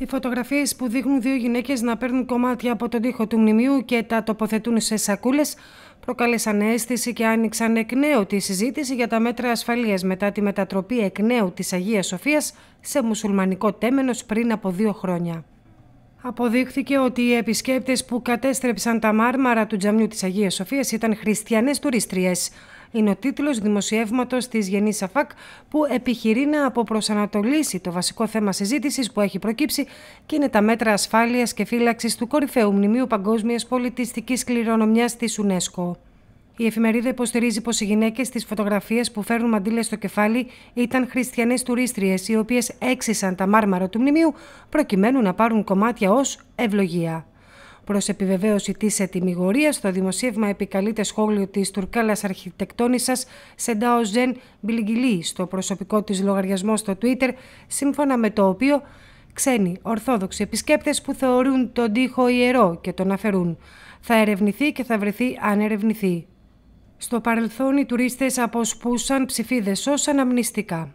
Οι φωτογραφίες που δείχνουν δύο γυναίκες να παίρνουν κομμάτια από τον τοίχο του μνημείου και τα τοποθετούν σε σακούλες προκάλεσαν αίσθηση και άνοιξαν εκ νέου τη συζήτηση για τα μέτρα ασφαλείας μετά τη μετατροπή εκ νέου της Αγίας Σοφίας σε μουσουλμανικό τέμενος πριν από δύο χρόνια. Αποδείχθηκε ότι οι επισκέπτες που κατέστρεψαν τα μάρμαρα του τζαμιού της Αγίας Σοφίας ήταν χριστιανές τουρίστριες. Είναι ο τίτλος δημοσιεύματος της Γενής Σαφάκ που επιχειρεί να αποπροσανατολίσει το βασικό θέμα συζήτησης που έχει προκύψει και είναι τα μέτρα ασφάλειας και φύλαξης του κορυφαίου μνημείου παγκόσμιας πολιτιστικής κληρονομιάς της UNESCO. Η εφημερίδα υποστηρίζει πως οι γυναίκες στις φωτογραφίες που φέρνουν μαντήλες στο κεφάλι ήταν χριστιανές τουρίστριες, οι οποίες έξισαν τα μάρμαρα του μνημείου προκειμένου να πάρουν κομμάτια ως ευλογία. Προς επιβεβαίωση της ετοιμιγορίας, το δημοσίευμα επικαλείται σχόλιο της Τουρκάλας αρχιτεκτόνισσας Σεντάο Ζεν Μπιλγκυλή στο προσωπικό της λογαριασμό στο Twitter, σύμφωνα με το οποίο ξένοι Ορθόδοξοι επισκέπτες που θεωρούν τον τοίχο ιερό και τον αφαιρούν. Θα ερευνηθεί και θα βρεθεί αν ερευνηθεί. Στο παρελθόν οι τουρίστες αποσπούσαν ψηφίδες ως αναμνηστικά.